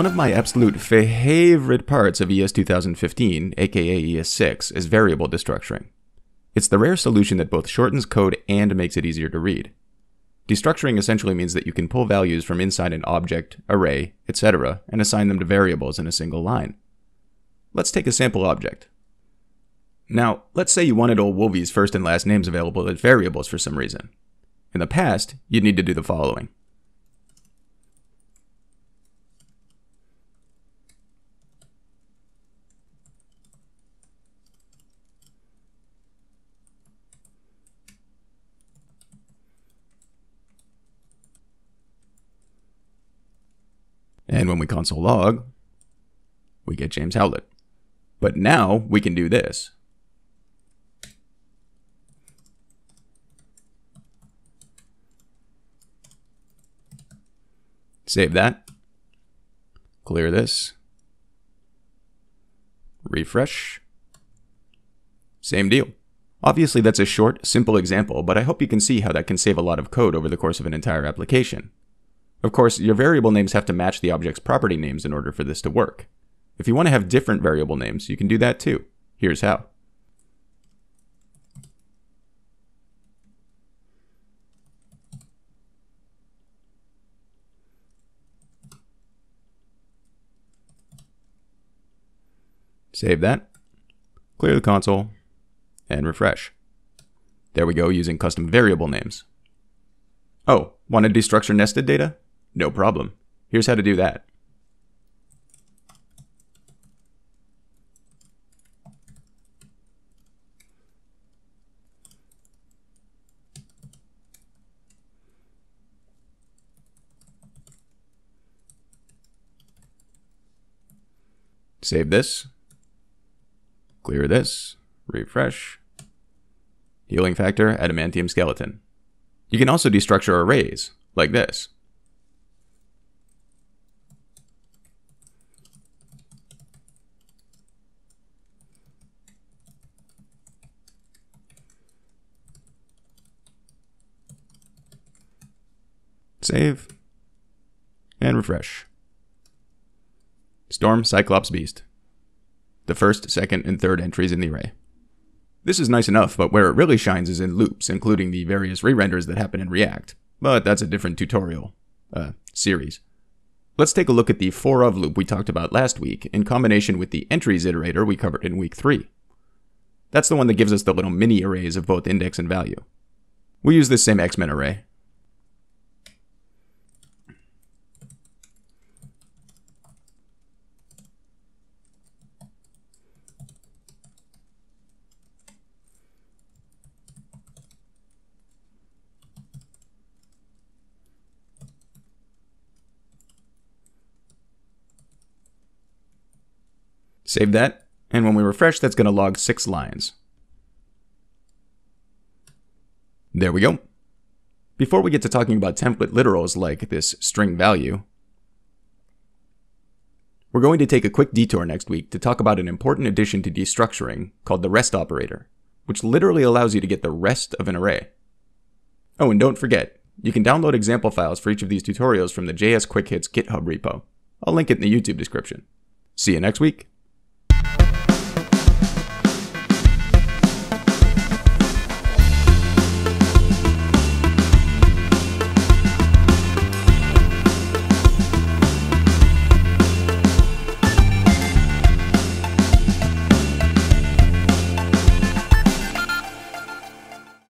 One of my absolute favorite parts of ES 2015, aka ES6, is variable destructuring. It's the rare solution that both shortens code and makes it easier to read. Destructuring essentially means that you can pull values from inside an object, array, etc., and assign them to variables in a single line. Let's take a sample object. Now, let's say you wanted old Wolvie's first and last names available as variables for some reason. In the past, you'd need to do the following. And when we console log, we get James Howlett. But now we can do this. Save that. Clear this. Refresh. Same deal. Obviously that's a short, simple example, but I hope you can see how that can save a lot of code over the course of an entire application. Of course, your variable names have to match the object's property names in order for this to work. If you want to have different variable names, you can do that too. Here's how. Save that, clear the console, and refresh. There we go using custom variable names. Oh, want to destructure nested data? No problem. Here's how to do that. Save this. Clear this. Refresh. Healing factor, adamantium skeleton. You can also destructure arrays, like this. Save. And refresh. Storm, Cyclops, Beast. The first, second, and third entries in the array. This is nice enough, but where it really shines is in loops, including the various re-renders that happen in React. But that's a different tutorial, uh, series. Let's take a look at the for of loop we talked about last week in combination with the entries iterator we covered in week 3. That's the one that gives us the little mini arrays of both index and value. We use this same Xmen array, Save that, and when we refresh, that's going to log six lines. There we go. Before we get to talking about template literals like this string value, we're going to take a quick detour next week to talk about an important addition to destructuring called the rest operator, which literally allows you to get the rest of an array. Oh, and don't forget, you can download example files for each of these tutorials from the JS Quick Hits GitHub repo. I'll link it in the YouTube description. See you next week.